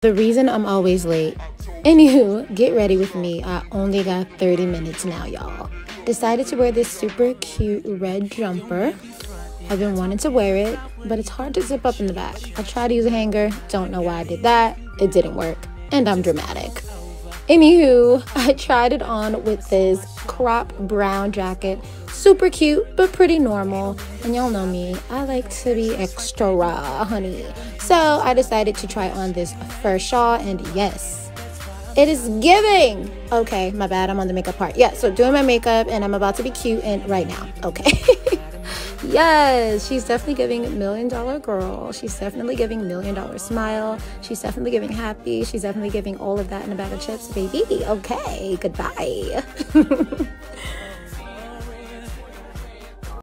The reason I'm always late. Anywho, get ready with me. I only got 30 minutes now, y'all. Decided to wear this super cute red jumper. I've been wanting to wear it, but it's hard to zip up in the back. I tried to use a hanger, don't know why I did that. It didn't work, and I'm dramatic. Anywho, I tried it on with this crop brown jacket. Super cute, but pretty normal. And y'all know me, I like to be extra raw, honey. So I decided to try on this fur shawl, and yes, it is giving. Okay, my bad, I'm on the makeup part. Yeah, so doing my makeup, and I'm about to be cute and right now. Okay. yes, she's definitely giving million dollar girl. She's definitely giving million dollar smile. She's definitely giving happy. She's definitely giving all of that in a bag of chips, baby. Okay, goodbye.